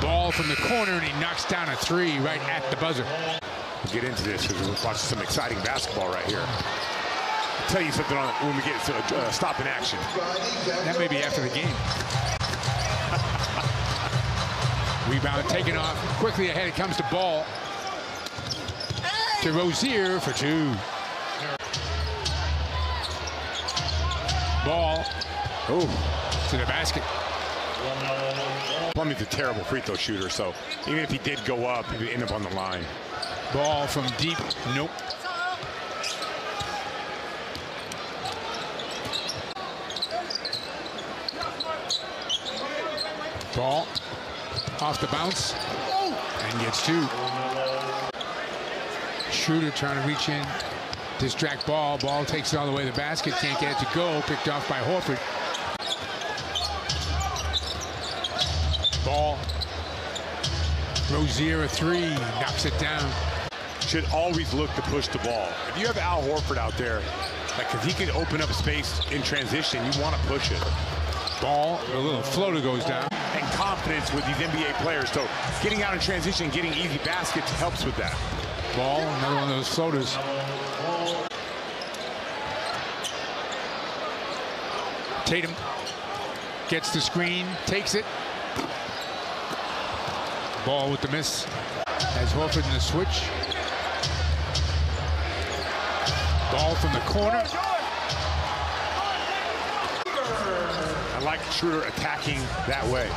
Ball from the corner, and he knocks down a three right at the buzzer. We'll get into this because we're watching some exciting basketball right here. I'll tell you something on when we get to uh, stop in action. That may be after the game. Rebound taken off. Quickly ahead, it comes to ball. To Rozier for two. Ball Oh, to the basket. Plumlee's a terrible free throw shooter, so even if he did go up, he would end up on the line. Ball from deep. Nope. Ball off the bounce and gets two. Shooter trying to reach in, distract ball. Ball takes it all the way to the basket. Can't get it to go. Picked off by Horford. Ball. Rozier a three. Knocks it down. Should always look to push the ball. If you have Al Horford out there, like, because he can open up space in transition, you want to push it. Ball. A little floater goes down. And confidence with these NBA players. So getting out in transition, getting easy baskets helps with that. Ball. Another one of those floaters. Tatum gets the screen, takes it. Ball with the miss. Has Horford in the switch. Ball from the corner. I like Schroeder attacking that way.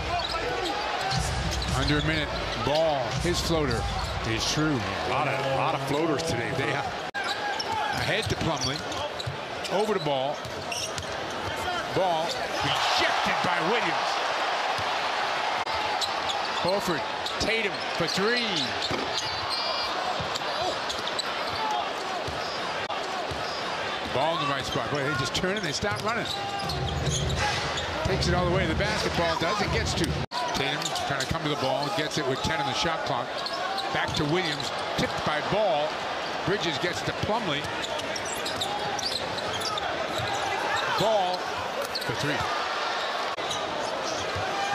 Under a minute. Ball. His floater is true. A lot of, a lot of floaters today. They ahead to Plumlee, Over the ball. Ball rejected by Williams. Horford, Tatum for three. Ball in the right spot. Boy, they just turn and they stop running. Takes it all the way to the basketball. Does it gets to Tatum trying to come to the ball. Gets it with 10 on the shot clock. Back to Williams. Tipped by Ball. Bridges gets to Plumlee. Ball for three.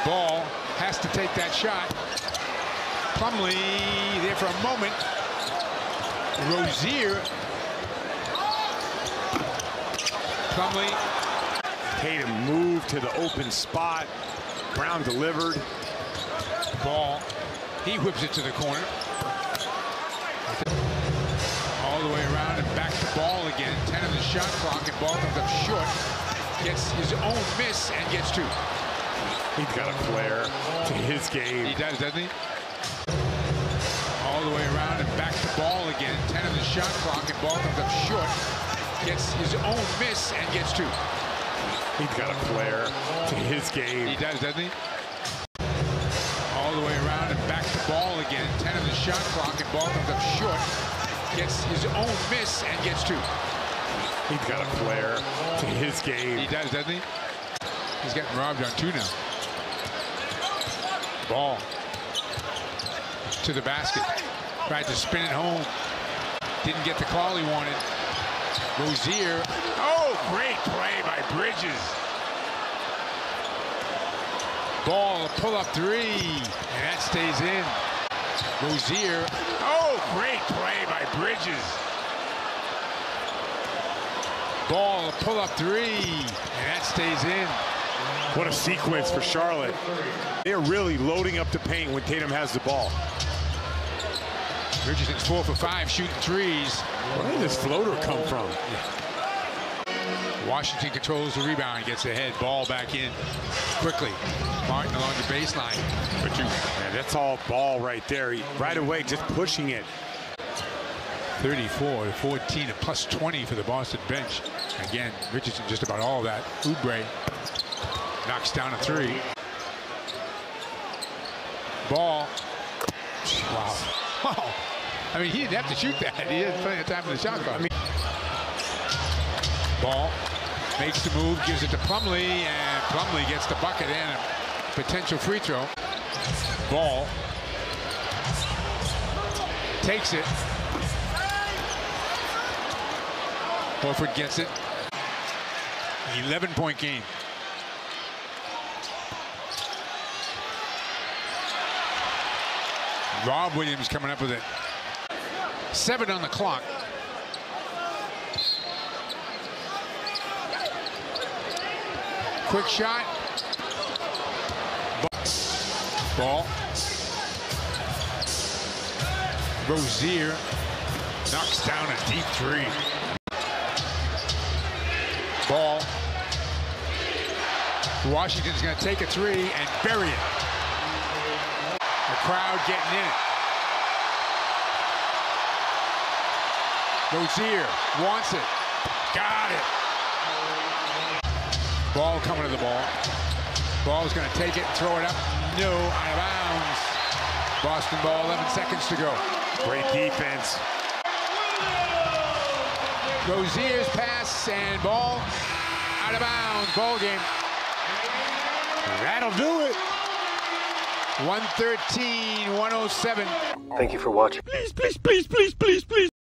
Ball has to take that shot. Plumlee there for a moment. Rozier. Plumlee Tatum moved to the open spot. Brown delivered. ball. He whips it to the corner. All the way around and back to ball again. 10 on the shot clock and ball comes up short. Gets his own miss and gets two. He's got a flair to his game. He does, doesn't he? All the way around and back to ball again. 10 on the shot clock and ball comes up short. Gets his own miss and gets two. He's got a flair to his game. He does, doesn't he? All the way around and back to ball again. 10 on the shot clock and ball comes up short. Gets his own miss and gets two. He's got a flair to his game. He does, doesn't he? He's getting robbed on two now. Ball to the basket. Tried to spin it home. Didn't get the call he wanted. Rozier. Oh, great play by Bridges. Ball, a pull-up three, and that stays in. Rozier. Oh, great play by Bridges. Ball, a pull-up three, and that stays in. What a sequence for Charlotte. They're really loading up the paint when Tatum has the ball. Richardson's four for five, shooting threes. Where did this floater come from? Washington controls the rebound, gets ahead, ball back in quickly. Martin along the baseline. But you, man, that's all ball right there. He, right away, just pushing it. 34 to 14, a plus 20 for the Boston bench. Again, Richardson just about all that. Oubre knocks down a three. Ball. Wow. Wow. Oh. I mean, he didn't have to shoot that. He had plenty of time in the shot clock. I mean, ball makes the move, gives it to Plumlee, and Plumlee gets the bucket and a potential free throw. Ball takes it. Horford gets it. 11 point game. Rob Williams coming up with it. Seven on the clock. Quick shot. Ball. Rozier knocks down a deep three. Ball. Washington's going to take a three and bury it. Crowd getting in it. Rozier wants it. Got it. Ball coming to the ball. Ball's going to take it and throw it up. No, out of bounds. Boston ball, 11 seconds to go. Great defense. Rozier's pass and ball out of bounds. Ball game. That'll do it. 113, 107. Thank you for watching. Please, please, please, please, please, please.